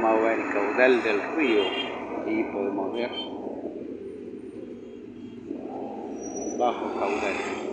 podemos ver el caudal del río y podemos ver el bajo caudal.